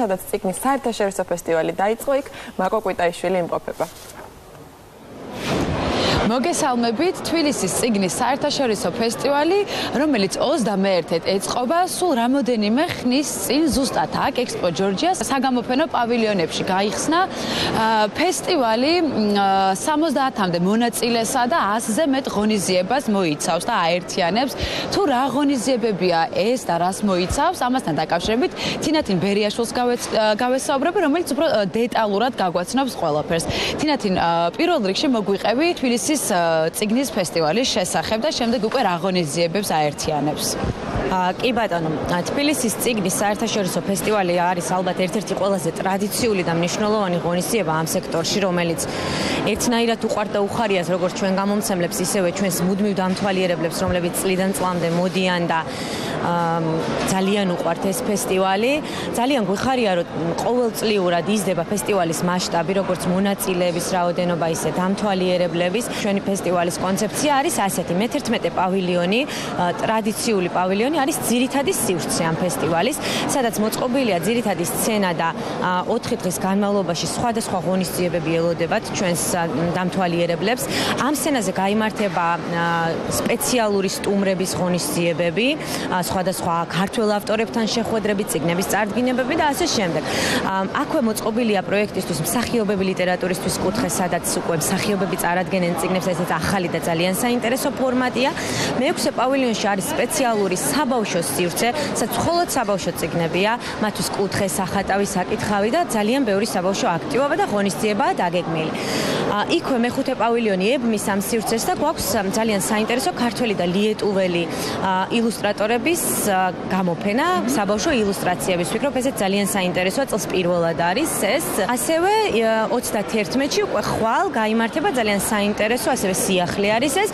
სადაც ციგნის საერთაშორისო ფესტივალი დაიწყო იქ მაკო კვიტაიშვილი იმყოფება მოგესალმებით თბილისის ციგნის საერთაშორისო ფესტივალი, რომელიც 21-ით ეწყობა, სულ რამოდენიმე ხნის წინ ზუსტად აქ ექსპო ჯორჯიას საგამოფენო პავილიონებში გაიხსნა ფესტივალი 70-მდე მონაწილესა და 100-ზე მეტ ღონისძიებას მოიცავს და აერთიანებს. თუ რა ღონისძიებებია ეს და რას მოიცავს, ამასთან დაკავშირებით თინათინ ბერიაშვილს გავესაუბრები, რომელიც უფრო დეტალურად გაგვაცნობს ყველაფერს. თინათინ პირველ რიგში მოგვიყევი თბილისის თბილისის ციგნის ფესტივალის შესახებ და შემდეგ უკვე რა ღონისძიებებს აერთიანებს. კი ბატონო, თბილისის ციგნის საერთაშორისო ფესტივალი არის ალბათ ერთ-ერთი ყველაზე ტრადიციული და მნიშვნელოვანი ღონისძიება ამ სექტორში, რომელიც ერთნაირად უყვართ და უხარიათ როგორც ჩვენ გამომცემლებს, ისევე ჩვენს მუდმივ დამთვალიერებლებს, რომლებიც წლიდან წლამდე მოდიან და ძალიან უყვართ ეს ფესტივალი. ძალიან გვიხარია, რომ ყოველწლიურად იზრდება ფესტივალის მასშტაბი, როგორც მონაწილეების რაოდენობა, ისე დამთვალიერებლების. ჩვენი ფესტივალის კონცეფცია არის ასეთი: მე-11 პავილიონი, ტრადიციული პავილიონი არის ძირითადი სივრცე ამ ფესტივალის, სადაც მოწყობილია ძირითადი სცენა და 4 დღის განმავლობაში სხვადასხვა ღონისძიებები ელოდებათ ჩვენს დამთვალიერებლებს. ამ სცენაზე გამართება სპეციალური სტუმრების ღონისძიებები, სხვადასხვა ქართველ ავტორებთან შეხვედრები, ციგნების წარდგინებები და ასე შემდეგ. აქვე მოწყობილია პროექტისთვის მსახიობები ლიტერატურისთვის კუთხე, სადაც უკვე მსახიობები წარადგენენ ციგნებს, ესეც ახალი და ძალიან საინტერესო ფორმატია. მეექვსე პავილიონში არის სპეციალური საბავშვო სივრცე, სადაც მხოლოდ საბავშვო ციგნებია, მათთვის კუთხე, სახატავი, საკითხავი და ძალიან ბევრი საბავშვო აქტივობა და ღონისძიებაა დაგეგმილი. იქვე მეხუთე პავილიონი ებმის ამ სივრცეს და გვაქვს ძალიან საინტერესო ქართველი და lietuveli ილუსტრატორების გამოფენა საბავშვო ილუსტრაციების. ვფიქრობ, ესეც ძალიან საინტერესოა, წელს პირველად არის ეს. ასევე 31-ში უკვე ხვალ გამართება ძალიან საინტერესო, ასევე სიახლე არის ეს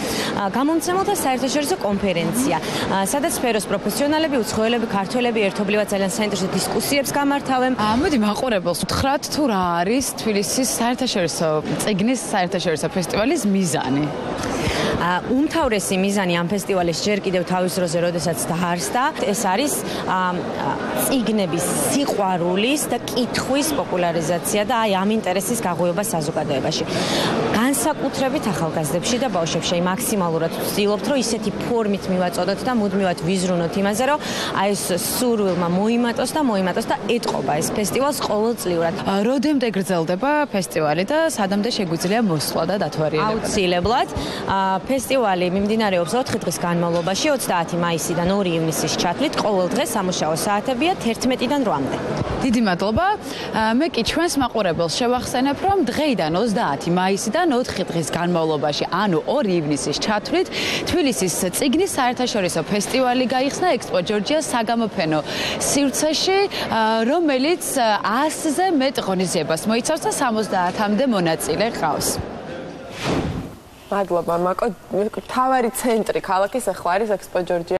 გამომცემელთა საერთაშორისო კონფერენცია, სადაც სფეროს პროფესიონალები, უცხოელები, ქართველები ერთობლივად ძალიან საინტერესო დისკუსიებს გამართავენ. მოდი მაყურებელს უთხრათ თუ რა არის თბილისის საერთაშორისო წიგნის საერთაშორისო ფესტივალის მიზანი. უმთავრესი მიზანი ამ ფესტივალის ჯერ კიდევ თავის დროზე, როდესაც დაარსდა, ეს არის ციგნების სიყვარულის და კითხვის პოპულარიზაცია და აი ამ ინტერესის გაღვიობა საზოგადოებაში. განსაკუთრებით ახალგაზრდებში და ბავშვებში მაქსიმალურად ვცდილობთ, რომ ისეთი ფორმით მივაწოდოთ და მუდმივად ვიზრუნოთ იმაზე, რომ აი ეს სურვილმა მოიმატოს და მოიმატოს და ეთყობა ეს ფესტივალს ყოველწლიურად. როდემდე გრძელდება ფესტივალი და სადამდე შეგვიძლია მოსვლა და დათვალიერება? აუცილებლად. ფესტივალი მიმდინარეობს 4 დღის განმავლობაში 30 მაისიდან 2 ივნისის ჩათვლით ყოველ დღე სამუშაო საათებია 11-დან 8-მდე. დიდი მადლობა. მე კი ჩვენს მაყურებელს შევახსენებ, რომ დღეიდან 30 მაისიდან 4 დღის განმავლობაში, ანუ 2 ივნისის ჩათვლით, თბილისის ციგნის საერთაშორისო ფესტივალი გაიხსნა ექსპო ჯორჯიას საგამოფენო სივრცეში, რომელიც 100-ზე მეტ ღონისძიებას მოიცავს და 70-მდე მონაწილე ყავს. მადლობა მაკო თავარი ცენტრი ქალაქის ახლა არის ექსპო ჯორჯია